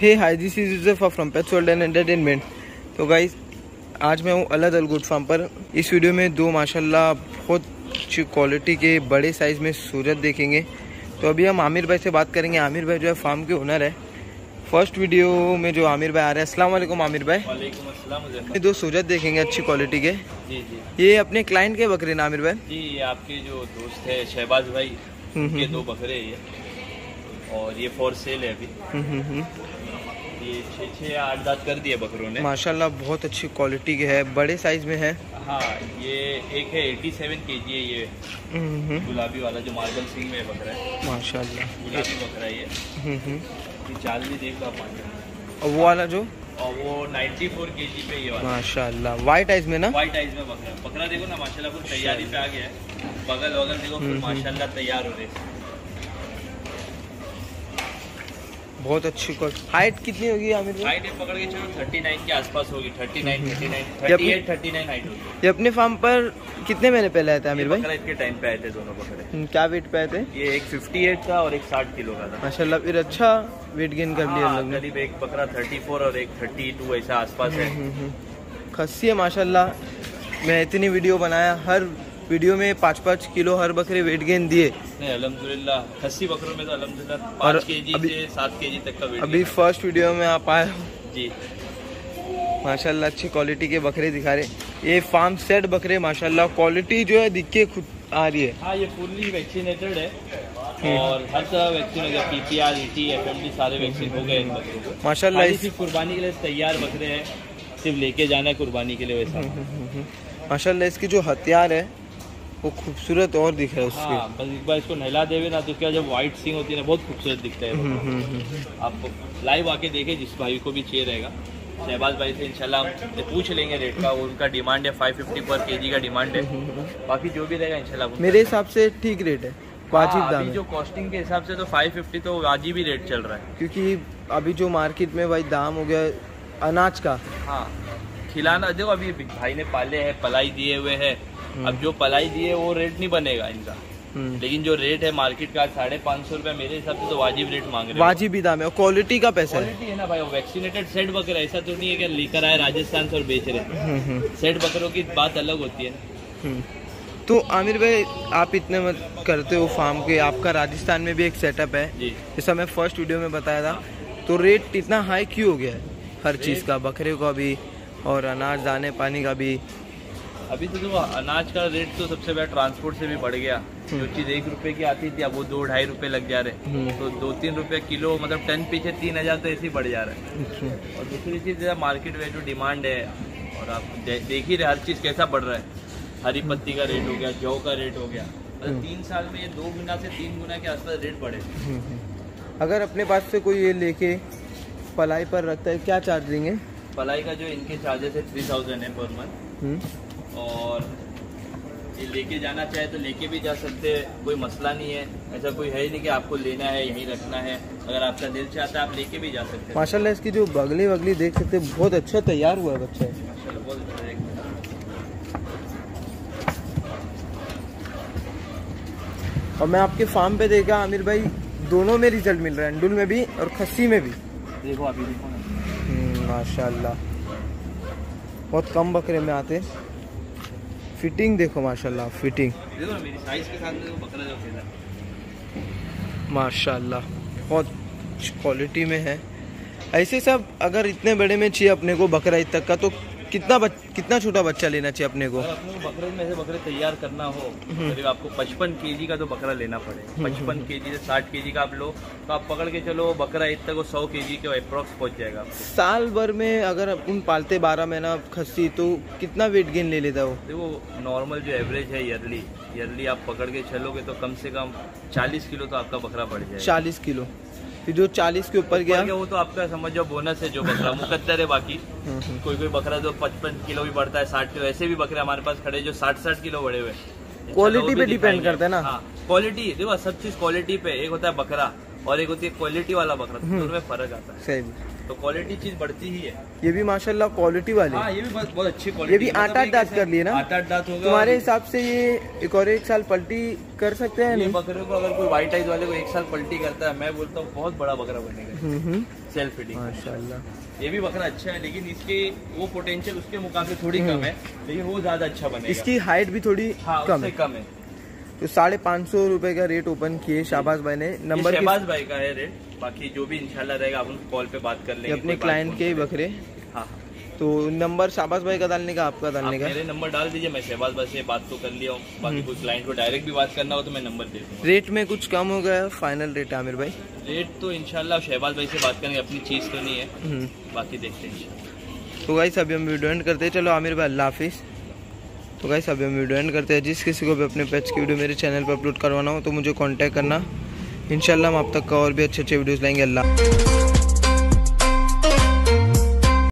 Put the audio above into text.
Hey hi this is Yusuf from Pets World and entertainment तो guys आज मैं हूँ अलग अल गुड फार्म पर। इस वीडियो में दो माशाल्लाह बहुत अच्छी क्वालिटी के बड़े साइज़ में सूरत देखेंगे। तो अभी हम आमिर भाई से बात करेंगे। आमिर भाई जो है फार्म के ओनर है। फ़र्स्ट वीडियो में जो आमिर भाई आ रहे हैं। अस्सलाम वालेकुम आमिर भाई। वालेकुम ये दो सूरत देखेंगे अच्छी क्वालिटी के। जी जी। ये अपने क्लाइंट के बकरे ना आमिर भाई? जी ये आपके जो दोस्त है शहबाज भाई हम्म, ये हम्म, दो बकरे ये। और ये फॉर सेल है अभी। हम्म। ये छः छः आठ दांत कर दिए बकरों ने। माशाल्लाह बहुत अच्छी क्वालिटी के है बड़े साइज़ में है। हाँ ये एक है 87 केजी है ये। हम्म, हम्म, गुलाबी वाला जो मार्बल सिंह में बकरा है। माशाल्लाह। गुलाबी बकरा है ये। ये चाल भी देख लो और वो वाला जो? और वो 94 केजी पे ये वाला। माशाल्लाह। वाइट आइज़ में ना? वाइट आइज़ में बकरा बकरा देखो ना माशाल्लाह फुल तैयारी पे आ गया है। बगल वगल देखो। माशाल्लाह तैयार हो रहे हैं। बहुत अच्छी हाइट कितनी होगी आमिर हाइट पकड़ के चलो 39 के आसपास होगी. 39 हम्म, 39 38 39 हाइट होगी. ये अपने फार्म पर कितने महीने पहले आए थे आमिर भाई? इसके टाइम पे आए थे दोनों बकरे हम्म, क्या वेट पे आए थे? ये एक 58 था और एक 60 किलो का था. माशाल्लाह फिर अच्छा वेट गेन कर लिया हम लोग ने। एक बकरा 34 और एक 32 ऐसा आसपास है. हम्म, हम्म। खस्सी है माशाल्लाह. मैं इतनी वीडियो बनाया हर वीडियो में पाँच पाँच किलो हर बकरे वेट गेन दिए। नहीं खस्सी बकरों में तो अल्हम्दुलिल्लाह पाँच के जी अभी- से सात के जी तक का वेट अभी फ़र्स्ट वीडियो में आप आए हो। जी। माशाल्लाह अच्छी क्वालिटी के बकरे दिखा रहे ये फार्म सेट बकरे माशाल्लाह क्वालिटी जो है दिख के खुद आ रही है। हाँ ये फुल्ली वैक्सीनेटेड है। हम्म। और हर तरह वैक्सीन हो गया पीपीआर ईटी एफएमडी सारे वैक्सीन हो गए इन बकरों को। कुर्बानी के लिए तैयार बकरे हैं। सिर्फ़ लेके जाना है कुर्बानी के लिए वैसा। माशाल्लाह इसकी जो हथियार है वो खूबसूरत और दिख रहा है उसके। हाँ बस एक बार इसको नहला देवे ना तो उसके बाद जब व्हाइट सिंग होती है ना बहुत खूबसूरत दिखता है हम्म, वो। हम्म, हम्म। आप लाइव आके देखे जिस भाई को भी चाहिए रहेगा। शहबाज भाई से इंशाल्लाह हम पूछ लेंगे रेट का उनका डिमांड है 550 पर केजी का डिमांड है। बाकी जो भी रहेगा इंशाल्लाह मेरे हिसाब से ठीक रेट है वाजिब हाँ, दाम अभी जो कॉस्टिंग के हिसाब से तो 550 तो वाजिब ही रेट चल रहा है। क्योंकि अभी जो मार्केट में भाई दाम हो गया अनाज का। हाँ खिलाना देखो अभी भाई ने पाले हैं पलाई दिए हुए हैं। अब जो पलाई दी है वो रेट नहीं बनेगा इनका। हम्म। लेकिन जो रेट है मार्केट का साढ़े पाँच सौ रुपया मेरे हिसाब से तो वाजिब रेट मांग रहे हैं। वाजिब ही दाम है। क्वालिटी का पैसा है। क्वालिटी है ना भाई वैक्सीनेटेड सेट बकरा ऐसा तो नहीं है कि लेकर आए राजस्थान से और बेच रहे हैं। हम्म, हम्म, सेट बकरों की बात अलग होती है। तो आमिर भाई आप इतने मत करते हो फार्म के। आपका राजस्थान में भी एक सेटअप है। जैसा मैं फ़र्स्ट वीडियो में बताया था तो रेट इतना हाई क्यों हो गया है? हर चीज़ का बकरे का भी और अनाज दाने पानी का भी। अभी तो देखो अनाज का रेट तो सबसे बड़ा ट्रांसपोर्ट से भी बढ़ गया। जो चीज़ एक रुपए की आती थी अब वो दो ढाई रुपए लग जा रहे हम्म। हैं तो दो तीन रुपए किलो मतलब टन पीछे तीन हज़ार तो ऐसे ही बढ़ जा रहा है। और दूसरी चीज़ मार्केट में जो डिमांड है और आप देख ही रहे हर चीज़ कैसा बढ़ रहा है। हरी पत्ती का रेट हो गया जौ का रेट हो गया। मतलब तीन साल में ये दो गुना से तीन गुना के आसपास रेट बढ़े। अगर अपने पास से कोई ये लेके पलाई पर रखता है क्या चार्ज देंगे? पलाई का जो इनके चार्जेस है थ्री थाउज़ेंड है पर मंथ हम्म, और ये लेके जाना चाहे तो लेके भी जा सकते हैं कोई मसला नहीं है। ऐसा कोई है ही नहीं कि आपको लेना है यहीं रखना है। अगर आपका दिल चाहता है आप लेके भी जा सकते हैं। माशाल्लाह इसकी जो बगली वगली देख सकते हैं बहुत अच्छा तैयार हुआ है बच्चा। माशाल्लाह, बहुत अच्छा है। और मैं आपके फार्म पे देखा आमिर भाई दोनों में रिज़ल्ट मिल रहा है अंडुल में भी और खस्सी में भी। देखो अभी देखो हम्म, माशाल्लाह। बहुत कम बकरे में आते फिटिंग देखो माशाल्लाह फिटिंग देखो ना मेरी साइज़ के साथ में देखो बकरा जो खेला माशाल्लाह बहुत क्वालिटी में है। ऐसे सब अगर इतने बड़े में चाहिए अपने को बकरा ईद तक का तो कितना बच, कितना छोटा बच्चा लेना चाहिए अपने को? अपने को बकरे में से बकरे तैयार करना हो करीब आपको पचपन केजी का तो बकरा लेना पड़ेगा पचपन केजी से साठ केजी का आप लो तो आप पकड़ के चलो बकरा ईद तक वो सौ केजी के अप्रोक्स पहुँच जाएगा साल भर में अगर अपन पालते बारह महीना खस्सी तो कितना वेट गेन ले लेता है वो? देखो नॉर्मल जो एवरेज है ईयरली ईयरली आप पकड़ के चलोगे तो कम से कम 40 किलो तो आपका बकरा बढ़ जाएगा। चालीस किलो। फिर जो चालीस के ऊपर गया वो तो आपका समझ जाओ बोनस है जो बकरा मुकद्दर है बाकी हम्म, हम्म। कोई कोई बकरा जो पचपन किलो भी बढ़ता है साठ किलो ऐसे भी बकरे हमारे पास खड़े जो साठ साठ किलो बड़े हुए हैं। भी पे डिपेंड करते हैं है ना? हाँ क्वालिटी देखो सब चीज़ क्वालिटी पे एक होता है बकरा और एक होती है क्वालिटी वाला बकरा तो दोनों में फ़र्क आता है सही तो क्वालिटी चीज़ बढ़ती ही है। ये भी माशाल्लाह क्वालिटी वाले। हाँ ये भी बहुत बहुत अच्छी क्वालिटी ये भी आठ आठ दांत कर लिए ना? आठ आठ दांत होगा तुम्हारे हिसाब से ये एक और एक साल पलटी कर सकते हैं नहीं? बकरे को अगर कोई व्हाइट आइज़ वाले को एक साल पलटी करता है मैं बोलता हूँ बहुत बड़ा बकरा बनेगा। हम्म हम्म। सेल्फ फीडिंग माशाल्लाह। ये भी बकरा अच्छा है लेकिन इसके वो पोटेंशियल उसके मुकाबले थोड़ी कम है लेकिन वो ज़्यादा अच्छा बनेगा। इसकी हाइट भी थोड़ी हाँ कम है। कम है। तो साढ़े पाँच सौ रुपए का रेट ओपन किए शाबाज भाई ने। नंबर शहबाज भाई का है रेट बाकी जो भी इंशाल्लाह रहेगा अपन कॉल पे बात कर लेंगे अपने क्लाइंट के ही बकरे। हाँ तो नंबर शाबाज भाई का डालने का आपका आप डालने का। मेरे नंबर डाल दीजिए मैं शहबाज भाई से बात तो कर लिया हूँ। हम्म। बाकी कोई क्लाइंट को डायरेक्ट भी बात करना हो तो मैं नंबर दे दूँगा। रेट में कुछ कम हो गया फाइनल रेट आमिर भाई। रेट तो इंशाल्लाह शहबाज भाई से बात करेंगे अपनी चीज़ तो नहीं है। हम्म। बाकी देखते हैं तो गाइस अभी हम वीडियो एंड करते हैं। चलो आमिर भाई अल्लाह हाफिज़। तो गाइस अभी हम वीडियो एंड करते हैं। जिस किसी को भी अपने पेट्स की वीडियो मेरे चैनल पर अपलोड करवाना हो तो मुझे कांटेक्ट करना। इंशाल्लाह हम आप तक का और भी अच्छे अच्छे वीडियोज़ लाएँगे। अल्लाह